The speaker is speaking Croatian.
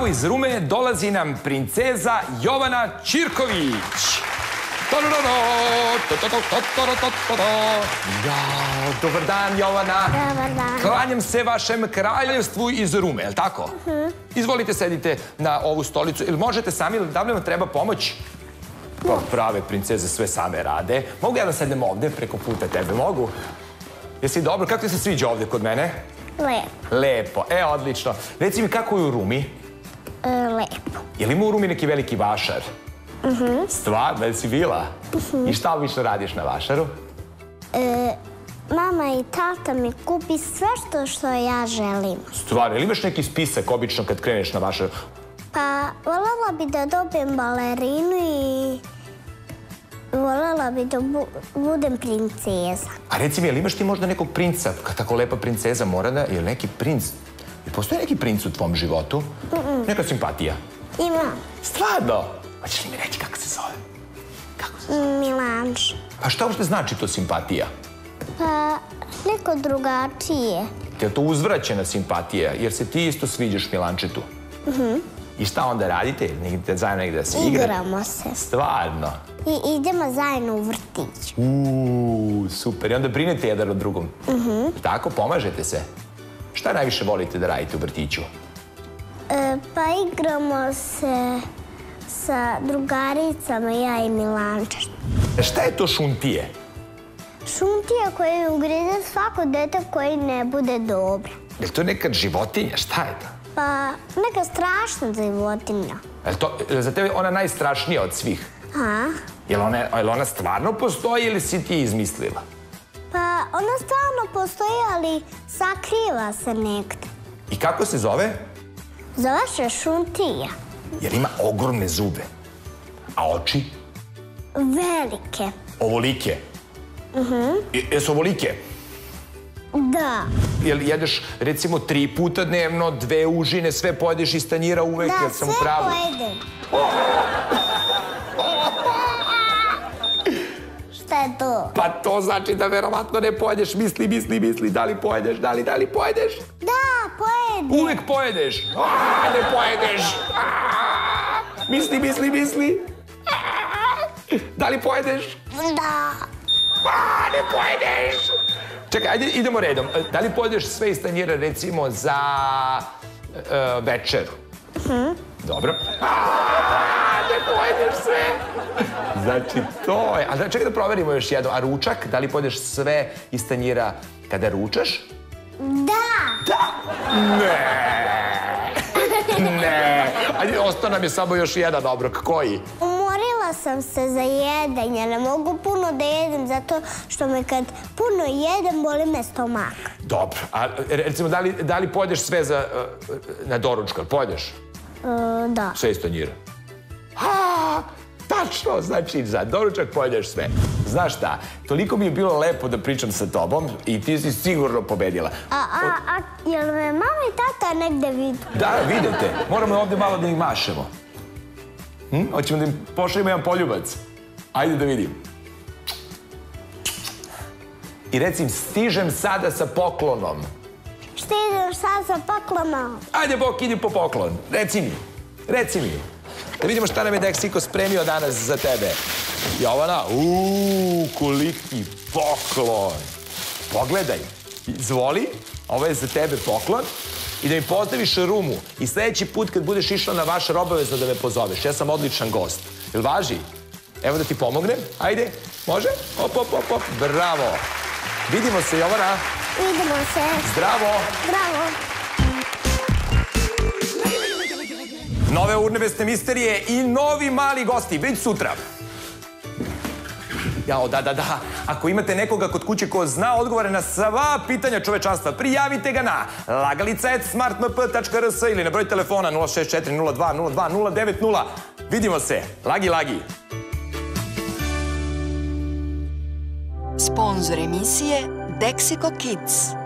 Zdravo iz Rume, dolazi nam princeza Jovana Čirković. Ja, dobar dan Jovana. Dobar dan. Klanjam se vašem kraljevstvu iz Rume, je li tako? Izvolite, sedite na ovu stolicu. Ili možete sami, ili da li vam treba pomoć? Pa prave princeze sve same rade. Mogu ja da sedem ovde preko puta tebe, mogu? Jesi dobro? Kako ti se sviđa ovde kod mene? Lepo. Lepo, e, odlično. Reci mi kako je u Rumi? Lepo. Je li ima u Rumi neki veliki vašar? Stvarno, jesi bila? I šta obično radiš na vašaru? E, mama i tata mi kupi sve što, što ja želim. Stvarno, ili imaš neki spisak obično kad kreneš na vašaru? Pa, voljela bi da dobijem balerinu i voljela bi da bu- budem princeza. A reci mi, je li imaš ti možda nekog princa? Tako lepa princeza mora da... Neki princ? Je postoji neki princ u tvom životu? Neka simpatija. Imam Stvarno? Hoćeš li mi reći kako se zove? Kako se zove? Milanč. Pa šta uopšte znači to simpatija? Pa, neko drugačije. Je li to uzvraćena simpatija? Jer se ti isto sviđaš Milančetu? I šta onda radite? Negdje, zajedno negdje da se igrate? Igramo se. Stvarno? I idemo zajedno u vrtić. Uuu, super. I onda brinete jedan o drugom. Tako, pomažete se. Šta najviše volite da radite u vrtiću? E, pa igramo se sa drugaricama, ja i Milančar. E, Šta je to šuntije? Šuntija koja ugrize svako dete koji ne bude dobro. Je li to neka životinja? Šta je to? Pa, neka strašna životinja. Je li to je za tebe ona najstrašnija od svih? A? Je li ona, je li ona stvarno postoji ili si ti izmislila? Pa, ona stvarno postoji, ali sakriva se negde. I kako se zove? Se šuntija. Jer ima ogromne zube. A oči? Velike. Ovolike. I- Jesu ovolike? Da. Jel jedeš recimo tri puta dnevno, dve užine, sve pojedeš iz tanjira uvek, Da, jel sam u sve pravu? pojedem. Šta je to? Pa to znači da verovatno ne pojedeš, misli, misli, misli, da li pojedeš, da li, da li pojedeš? Uvek pojedeš. A, ne pojedeš. A, misli, misli, misli. A, Da li pojedeš? Da. A, ne pojedeš. Čekaj, ajde idemo redom. E, Da li pojedeš sve iz tanjira recimo za e, večeru? Dobro. A, ne pojedeš sve. Znači, to je... A da, čekaj da proverimo još jedno. A ručak? Da li pojedeš sve iz tanjira kada ručaš? Da. Ne. Ne. Ajde, ostao nam je samo još jedan obrok. Koji? Umorila sam se za jedenje, ne mogu puno da jedem zato što me kad puno jedem boli me stomak. Dobro. A recimo, da li, da li pojedeš sve za, e, na doručka? Pojedeš? E, da. Sve iz tanjira. A, tačno, znači za doručak pojedeš sve. Znaš šta, toliko mi je bilo lepo da pričam sa tobom i ti si sigurno pobedila. A, a, a jel me mama i tata negde vidu? Da, vidite, moramo ovdje malo da ih mašemo. Hm? Hoćemo da im pošaljemo jedan poljubac. Ajde da vidim. I recim, stižem sada sa poklonom. Šta idem sad sa poklonom? Ajde, Bok, idi po poklon. Reci mi, reci mi. Da vidimo šta nam je Deksiko spremio danas za tebe. Jovana, uuu, koliki poklon. Pogledaj, izvoli, ovo je za tebe poklon. I da mi pozdraviš Rumu. I sljedeći put kad budeš išla na vaš obavezno da me pozoveš. Ja sam odličan gost. Jel važi? Evo da ti pomognem. Ajde, može? Op, op, op, op. Bravo. Vidimo se, Jovana. Idemo se. Zdravo. Bravo. Nove urnebesne misterije i novi mali gosti, već sutra. Jao, da, da, da. Ako imate nekoga kod kuće ko zna odgovore na sva pitanja čovečanstva, prijavite ga na lagalica.smartmp.rs ili na broj telefona 064 02 02 090. Vidimo se. Lagi, lagi. Sponzor emisije Dexico Kids.